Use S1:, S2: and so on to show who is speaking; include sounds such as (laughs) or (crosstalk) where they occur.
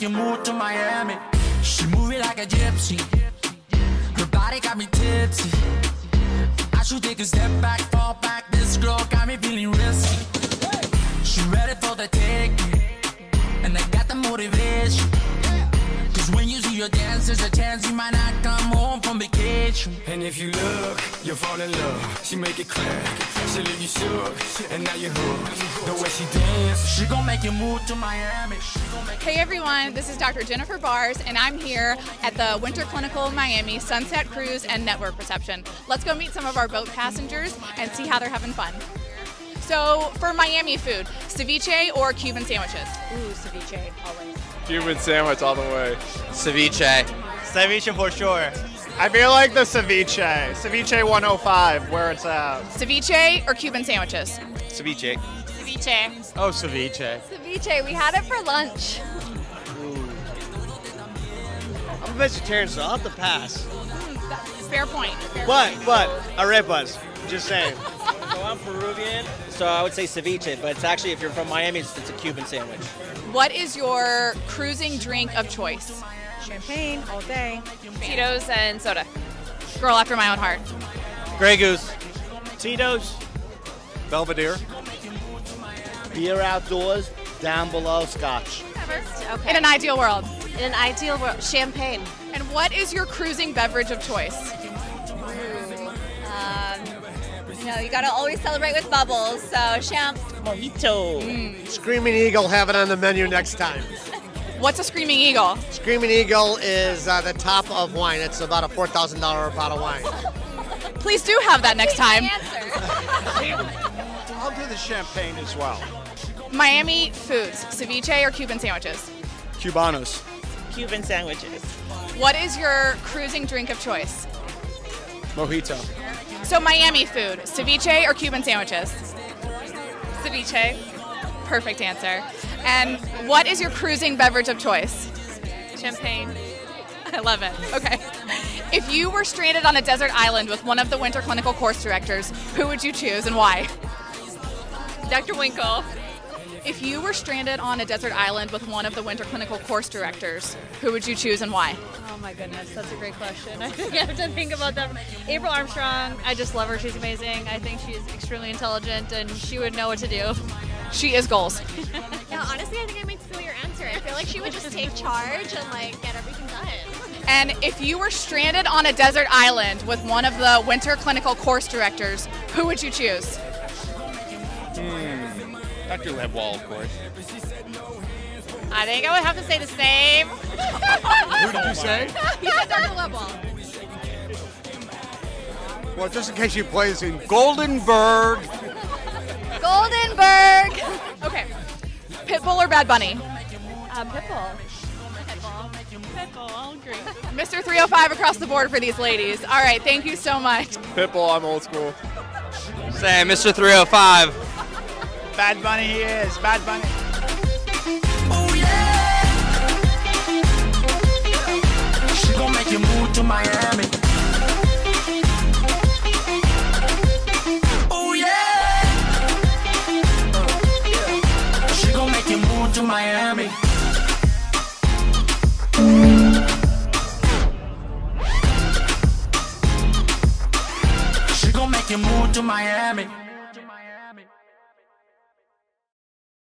S1: you move to Miami. She move it like a gypsy. Her body got me tipsy. I should take a step back, fall back. This girl got me feeling risky. She ready for the taking, and I got the motivation. Your dance, there's a chance you might not come home from vacation.
S2: And if you look, you'll fall in love. She make it clap, she leave you shook, and now you're hooked. The way she dance,
S1: She gon' make you move to Miami. She gon' make
S3: Hey everyone, this is Dr. Jennifer Bars, and I'm here at the Winter Clinical Miami Sunset Cruise and Network Reception. Let's go meet some of our boat passengers and see how they're having fun. So, for Miami food, ceviche or Cuban sandwiches?
S4: Ooh, ceviche, always.
S5: Cuban sandwich all the way.
S6: Ceviche.
S7: Ceviche for sure.
S8: I feel like the ceviche, ceviche 105, where it's at.
S3: Ceviche or Cuban sandwiches?
S7: Ceviche.
S3: Ceviche.
S8: Oh, ceviche.
S4: Ceviche, we had it for lunch.
S7: I'm a vegetarian, so I'll have to pass.
S3: Fair point.
S7: But, but, arepas. Just saying. (laughs)
S6: So I'm Peruvian, so I would say ceviche, but it's actually, if you're from Miami, it's, it's a Cuban sandwich.
S3: What is your cruising drink of choice?
S4: Champagne all day.
S3: Tito's and soda. Girl after my own heart.
S7: Grey Goose.
S8: Tito's. Belvedere.
S7: Beer outdoors, down below, scotch.
S4: Okay.
S3: In an ideal world.
S4: In an ideal world, champagne.
S3: And what is your cruising beverage of choice?
S4: You know, you gotta always celebrate with bubbles. So champ.
S7: Mojito.
S8: Screaming Eagle, have it on the menu next time. (laughs)
S3: What's a screaming eagle?
S8: Screaming Eagle is uh, the top of wine. It's about a $4,000 bottle of wine. (laughs)
S3: Please do have that next time.
S4: Answer. (laughs)
S8: I'll do the champagne as well.
S3: Miami foods, ceviche or Cuban sandwiches?
S8: Cubanos.
S6: Cuban sandwiches.
S3: What is your cruising drink of choice?
S8: Mojito.
S3: So Miami food, ceviche or Cuban sandwiches? Ceviche. Perfect answer. And what is your cruising beverage of choice? Champagne. (laughs) I love it. Okay. If you were stranded on a desert island with one of the Winter Clinical course directors, who would you choose and why? Dr. Winkle. If you were stranded on a desert island with one of the Winter Clinical course directors, who would you choose and why?
S9: Oh my goodness, that's a great question. (laughs) I think I have to think about that. April Armstrong, I just love her. She's amazing. I think she's extremely intelligent and she would know what to do.
S3: She is goals. (laughs)
S10: Yeah, honestly, I think I might steal your answer. I feel like she would just take charge and like get everything done.
S3: And if you were stranded on a desert island with one of the winter clinical course directors, who would you choose? Hmm.
S5: Dr. Lebwohl, of course.
S9: I think I would have to say the same.
S8: Who did you say?
S9: you said Dr. Lebwohl.
S8: Well, just in case she plays in Goldenberg.
S4: Goldenberg.
S3: Okay. Pitbull or Bad Bunny?
S9: Um, Pitbull. Pitbull. Pitbull,
S3: Mr. 305 across the board for these ladies. All right, thank you so much.
S5: Pitbull, I'm old school.
S6: Say, Mr. 305.
S7: Bad Bunny he is. Bad Bunny.
S1: To Miami. Oh yeah. She gon' make you move to Miami. She gon' make you move to Miami.